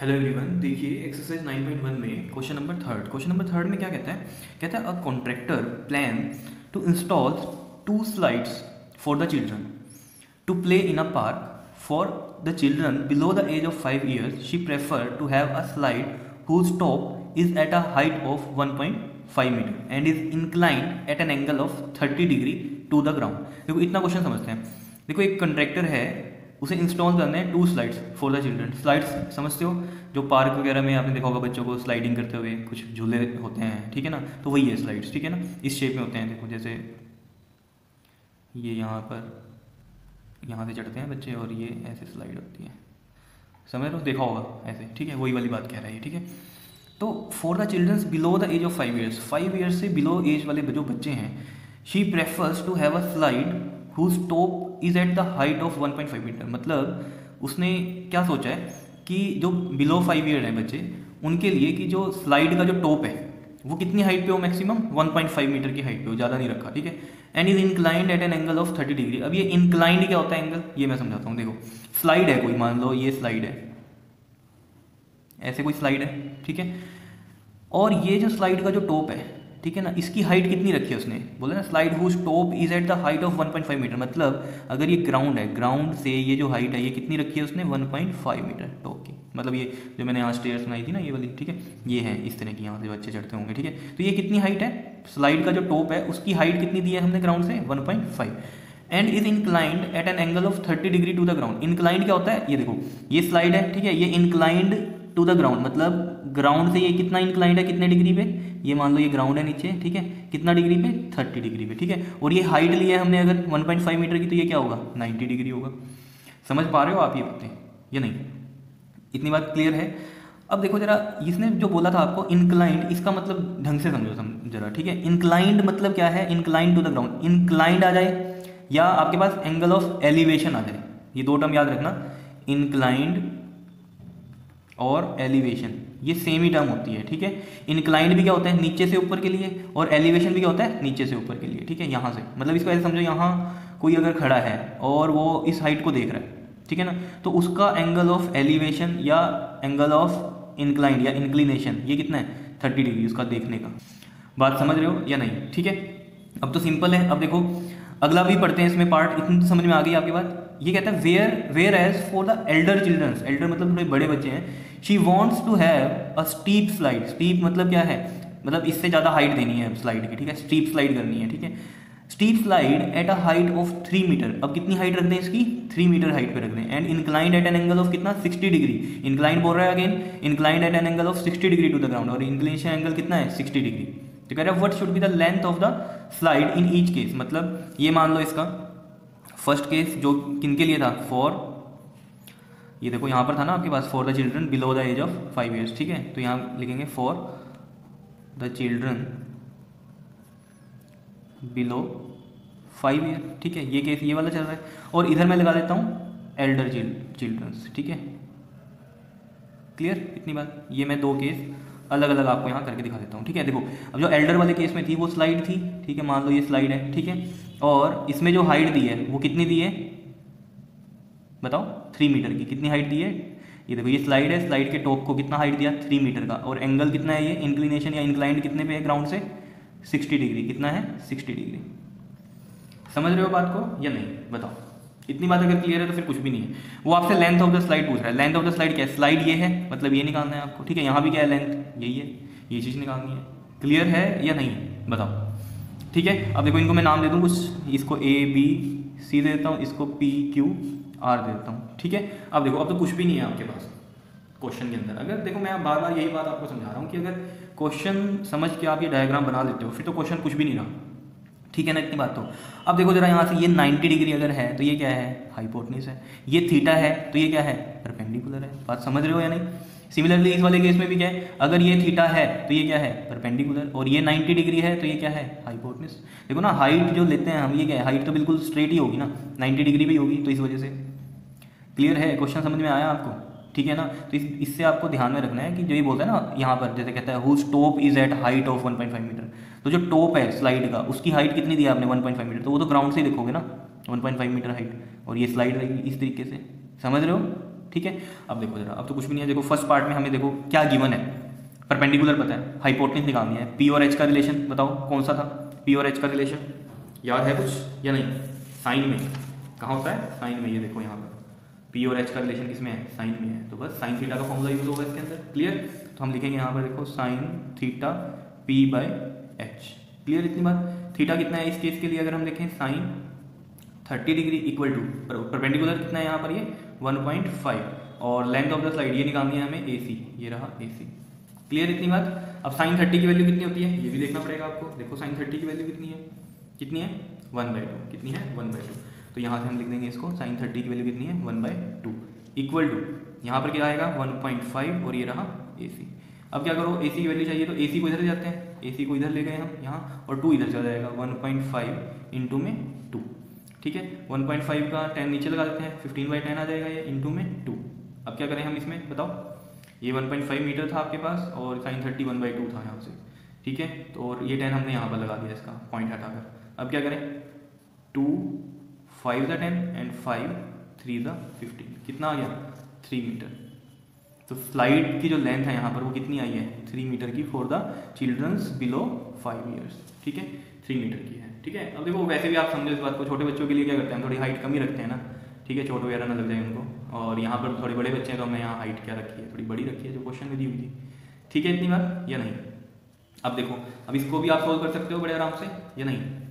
Hello everyone देखिए exercise 9.1 में question number third question number third में क्या कहता है? कहता है a contractor plan to install two slides for the children to play in a park for the children below the age of five years she prefer to have a slide whose top is at a height of 1.5 metre and is inclined at an angle of 30 degree to the ground देखो, इतना question समझते हैं। देखो, एक contractor है उसे install करने हैं two slides for the children slides समझते हो? जो पार्क वगैरह में आपने देखा होगा बच्चों को स्लाइडिंग करते हुए कुछ झूले होते हैं, ठीक है ना? तो वही है स्लाइड्स ठीक है ना? इस शेप में होते हैं, देखो, जैसे ये यहाँ पर, यहाँ से चढ़ते हैं बच्चे और ये ऐसे स्लाइड होती है। समझ लो देखा होगा ऐसे, ठीक है? वही वाली बात कह रहा है ठीक है? तो for the childrens below the age of five years five years से बिलो एज वाले जो बच्चे हैं she prefers to have a slide whose top is at the height of 1.5 metre मतलब उसने क्या सोचा है कि जो बिलो फाइव ईयर है बच्चे, उनके लिए कि जो स्लाइड का जो टॉप है, वो कितनी हाइट पे हो मैक्सिमम 1.5 मीटर की हाइट पे हो, ज़्यादा नहीं रखा, ठीक है? And is inclined at an angle of 30 degree अब ये इंक्लाइंड क्या होता है एंगल ये मैं समझाता हूँ, देखो स्लाइड है कोई, मान लो ये स्लाइड है। ऐसे कोई स्लाइड है, ठीक है? और ये जो स्लाइड का जो टॉप है ठीक है ना? इसकी हाइट कितनी रखी है उसने? बोले ना slide whose top is at the height of 1.5 metre मतलब अगर ये ग्राउंड है ग्राउंड से ये जो हाइट है, ये कितनी रखी है उसने? 1.5 मीटर टॉप की. मतलब ये जो मैंने यहाँ स्टेयर सुनाई थी ना, ये वाली, ठीक है? ये है इस तरह की यहाँ से बच्चे चढ़ते होंगे, ठीक है? तो ये कितनी हाइट है? स्लाइड का जो टॉप है, उसकी हाइट कितनी दी है हमने ग्राउंड से? One and is inclined at an angle of thirty degree to the ground inclined क्या होता है? ये देखो, ये स्लाइड है, ठीक है? ये इंक्लाइंड टू द ग्राउंड मतलब ग्राउंड से ये कितना इंक्लाइंड है, कितने डिग्री पे? ये मान लो ये ग्राउंड है नीचे, ठीक है? कितना डिग्री पे? 30 डिग्री पे, ठीक है? और ये हाइट लिया है हमने अगर 1.5 मीटर की तो ये क्या होगा? 90 डिग्री होगा। समझ पा रहे हो आप ये बातें? या नहीं? इतनी बात क्लियर है? अब देखो जरा, इसने जो बोला था आपको इंक्लाइंड इसका मतलब ढंग से समझो, सम, जरा, ठीक है? इंक्लाइंड मतलब क्या है? Inclined to the ground inclined आ जाए, या आपके पास एंगल ऑफ़ एलिवेशन आ जाए। ये दो टर्म याद रखना। इंक्लाइंड और एलिवेशन ये सेम ही टर्म होती है, ठीक है? इंक्लाइंड भी क्या होता है? नीचे से ऊपर के लिए और एलिवेशन भी क्या होता है? नीचे से ऊपर के लिए, ठीक है? यहाँ से। मतलब इसको ऐसे समझो, यहाँ कोई अगर खड़ा है और वो इस हाइट को देख रहा है, ठीक है ना? तो उसका एंगल ऑफ़ एलिवेशन या एंगल ऑफ़ इंक्लाइंड या इंक्लिनेशन ये कितना है? थर्टी डिग्री उसका देखने का। बात समझ रहे हो या नहीं? ठीक है? अब तो सिंपल है। अब देखो, अगला भी पढ़ते हैं इसमें पार्ट इतनी तो समझ में आ गई आपकी बात। ये कहता है where where age for the elder childrens elder मतलब थोड़े बड़े बच्चे हैं she wants to have a steep slide steep मतलब क्या है? मतलब इससे ज़्यादा हाइट देनी है स्लाइड की, ठीक है? स्टीप स्लाइड करनी है, ठीक है? Steep slide at a height of three metre अब कितनी हाइट रख दें इसकी? थ्री मीटर हाइट पे रख दें. And inclined at an angle of कितना? सिक्सटी डिग्री इंक्लाइंड बोल रहा है again inclined at an angle of sixty degree to the ground और इंक्लिनेशन एंगल कितना है? सिक्सटी डिग्री तो कह रहे है what should be the length of the slide in each case मतलब ये मान लो इसका. फ़र्स्ट केस जो किन के लिए था? फॉर ये देखो यहाँ पर था ना आपके पास for the children below the age of five years ठीक है? तो यहाँ लिखेंगे for the children below five year ठीक है? ये केस ये वाला चल रहा है। और इधर मैं लगा देता हूँ एल्डर चिल्ड्रंस ठीक है? क्लियर इतनी बात। ये मैं दो केस अलग अलग आपको यहाँ करके दिखा देता हूँ, ठीक है? देखो, अब जो एल्डर वाले केस में थी वो स्लाइड थी, ठीक है? मान लो ये स्लाइड है, ठीक है? और इसमें जो हाइट दी है, वो कितनी दी है? बताओ थ्री मीटर की। कितनी हाइट दी है? ये देखो, ये स्लाइड है स्लाइड के टॉप को कितना हाइट दिया? थ्री मीटर का। और एंगल कितना है ये? इंक्लिनेशन या इंक्लाइंड कितने पे है ग्राउंड से? सिक्सटी डिग्री कितना है? सिक्सटी डिग्री समझ रहे हो बात को या नहीं? बताओ। इतनी बात अगर क्लियर है तो फिर कुछ भी नहीं है। वो आपसे लेंथ ऑफ़ द स्लाइड पूछ रहा है। लेंथ ऑफ़ द स्लाइड क्या है? स्लाइड ये है? मतलब ये निकालना है आपको। ठीक है, यहाँ भी क्या है? लेंथ यही है। ये चीज़ निकालनी है। क्लियर है या नहीं? बताओ। ठीक है, अब देखो इनको मैं नाम दे दूँ कुछ। इसको ए बी सी दे देता हूँ। इसको पी क्यू आर दे देता हूँ, ठीक है? अब देखो, अब तो कुछ भी नहीं है आपके पास क्वेश्चन के अंदर। अगर देखो, मैं बार बार यही बात आपको समझा रहा हूँ कि अगर क्वेश्चन समझ के आप ये डायग्राम बना लेते हो, फिर तो क्वेश्चन कुछ भी नहीं रहा, ठीक है ना? इतनी बात तो। अब देखो, जरा यहाँ से ये 90 डिग्री अगर है तो ये क्या है? हाइपोटनिस है। ये थीटा है तो ये क्या है? परपेंडिकुलर है। बात समझ रहे हो या नहीं? सिमिलरली इस वाले केस में भी क्या है? अगर ये थीटा है तो ये क्या है? परपेंडिकुलर और ये 90 डिग्री है तो ये क्या है? हाइपोटनिस देखो ना हाइट जो लेते हैं हम, ये क्या है? हाइट तो बिल्कुल स्ट्रेट ही होगी ना। 90 डिग्री भी होगी तो इस वजह से। क्लियर है? क्वेश्चन समझ में आया आपको? ठीक है ना? तो इस, इससे आपको ध्यान में रखना है कि जो ये बोलता है ना, यहाँ पर जैसे कहता है whose top is at height of 1.5 metre तो जो टॉप है स्लाइड का, उसकी हाइट कितनी दी आपने 1.5 मीटर तो वो तो ग्राउंड से ही देखोगे ना 1.5 मीटर हाइट और ये स्लाइड रहेगी इस तरीके से। समझ रहे हो? ठीक है? अब देखो जरा, अब तो कुछ भी नहीं है। देखो फ़र्स्ट पार्ट में हमें देखो क्या गिवन है। परपेंडिकुलर पता है। हाइपोटेन्स निकालनी है। पी और एच का रिलेशन बताओ, कौन सा था? पी और एच का रिलेशन याद है कुछ या नहीं? साइन में। कहाँ होता है? साइन में। ये देखो यहाँ पर। पी और एच का रिलेशन किसमें है? साइन में है। तो बस साइन थीटा का फॉर्मूला यूज़ होगा इसके अंदर। क्लियर तो हम लिखेंगे यहाँ पर देखो sine theta P by H clear इतनी बात? थीटा कितना है इस केस के लिए? अगर हम देखें sine thirty degree equal to perpendicular कितना है यहाँ पर ये? वन पॉइंट फाइव और लेंथ ऑफ़ द स्लाइड ये निकालनी है हमें ए सी ये रहा ए सी क्लियर इतनी बात? अब साइन थर्टी की वैल्यू कितनी होती है? ये भी देखना पड़ेगा आपको। देखो साइन थर्टी की वैल्यू कितनी है? कितनी है? वन बाई टू कितनी है? वन बाई टू तो यहाँ से हम लिख देंगे इसको साइन थर्टी की वैल्यू कितनी है? One by two equal to यहाँ पर क्या आएगा? वन पॉइंट फाइव और ये रहा ए सी अब क्या करो? ए सी की वैल्यू चाहिए तो ए सी को इधर जाते हैं। ए सी को इधर ले गए हम यहाँ और टू इधर चला जाएगा। वन पॉइंट फाइव इंटू में टू ठीक है? वन पॉइंट फाइव का टेन नीचे लगा देते हैं। फिफ्टीन बाई टेन आ जाएगा ये इंटू में टू अब क्या करें हम इसमें? बताओ। ये वन पॉइंट फाइव मीटर था आपके पास और sine thirty one by two था यहाँ से। ठीक है? तो और ये टेन हमने यहाँ पर लगा दिया इसका पॉइंट हटाकर। अब क्या करें? Two five the ten and five three the fifteen. कितना आ गया? Three metre. तो स्लाइड की जो लेंथ है यहाँ पर वो कितनी आई है? थ्री मीटर की for the childrens below five years ठीक है? थ्री मीटर की है। ठीक है? अब देखो, वैसे भी आप समझो इस बात को। छोटे बच्चों के लिए क्या करते हैं? थोड़ी हाइट कम ही रखते हैं ना। ठीक है? चोट वगैरह ना लग जाए उनको। और यहाँ पर थोड़े बड़े बच्चे हैं तो हमने यहाँ हाइट क्या रखी है? थोड़ी बड़ी रखी है जो क्वेश्चन में दी हुई थी। ठीक है? इतनी बार? या नहीं? अब देखो, अब इसको भी आप सोल्व कर सकते हो बड़े आराम से, या नहीं?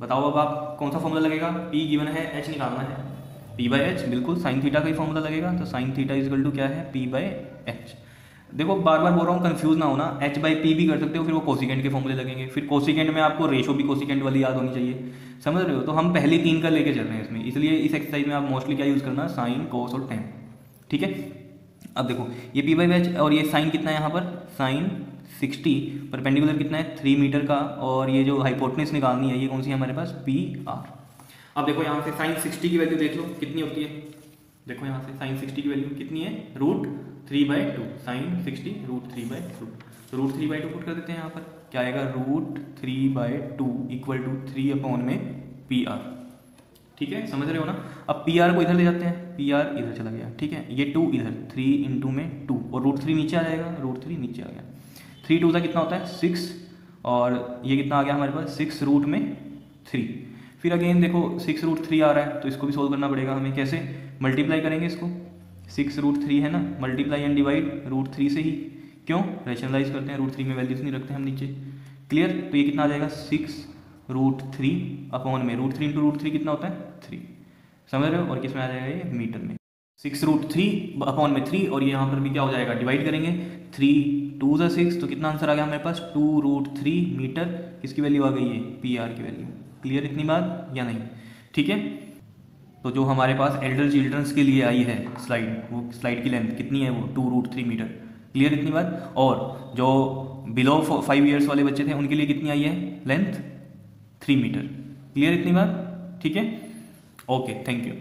बताओ अब आप, कौन सा फॉर्मूला लगेगा? पी गिवन है एच निकालना है। पी बाई एच बिल्कुल साइन थीटा का ही फॉर्मूला लगेगा तो साइन थीटा इजगल टू क्या है? पी बाई एच देखो बार बार बोल रहा हूँ कंफ्यूज ना होना। एच बाई पी भी कर सकते हो, फिर वो कोसिकेंट के फॉर्मूले लगेंगे। फिर कोसिकेंट में आपको रेशो भी कोसिकेंट वाली याद होनी चाहिए। समझ रहे हो? तो हम पहले तीन का लेके चल रहे हैं इसमें। इसलिए इस एक्सरसाइज में आप मोस्टली क्या यूज़ करना? साइन कोस और टेन ठीक है? अब देखो, ये पी बाई एच और ये साइन कितना है यहाँ पर? साइन सिक्सटी परपेंडिकुलर कितना है? थ्री मीटर का, और ये जो हाइपोटनिस निकालनी है, ये कौन सी है हमारे पास? पी आर अब देखो यहाँ से साइन सिक्सटी की वैल्यू देख लो, कितनी होती है? देखो यहाँ से साइन सिक्सटी की वैल्यू कितनी है? Root three by two sine sixty root three by two तो root three by two put कर देते हैं यहाँ पर। क्या आएगा? Root three by two equal to three upon में पी आर ठीक है? समझ रहे हो ना? अब पी आर को इधर ले जाते हैं। पी आर इधर चला गया। ठीक है? ये टू इधर थ्री इंटू में टू और रूट थ्री नीचे आ जाएगा। रूट थ्री नीचे आ गया। थ्री टू कितना होता है? सिक्स। और ये कितना आ गया हमारे पास? सिक्स रूट में थ्री। फिर अगेन देखो, सिक्स रूट थ्री आ रहा है तो इसको भी सोल्व करना पड़ेगा हमें कैसे? मल्टीप्लाई करेंगे इसको। सिक्स रूट थ्री है ना? Multiply and divide root three से ही। क्यों? रेशनलाइज करते हैं, रूट थ्री में वैल्यूज़ नहीं रखते हम नीचे। क्लियर तो ये कितना आ जाएगा? सिक्स रूट थ्री अपॉन में। Root three into root three कितना होता है? थ्री। समझ रहे हो? और किसमें आ जाएगा ये? मीटर में। सिक्स रूट थ्री अपॉन में थ्री, और यहाँ पर भी क्या हो जाएगा? डिवाइड करेंगे। थ्री टू ज़ा सिक्स तो कितना आंसर आ गया हमारे पास? Two root three metre. किसकी वैल्यू आ गई है पी आर की वैल्यू क्लियर इतनी बात या नहीं? ठीक है? तो जो हमारे पास एल्डर चिल्ड्रंस के लिए आई है स्लाइड वो स्लाइड की लेंथ कितनी है वो? Two root three metre. Clear इतनी बात? और जो बिलो फाइव ईयर्स वाले बच्चे थे, उनके लिए कितनी आई है? लेंथ थ्री मीटर क्लियर इतनी बात? ठीक है? Okay thank you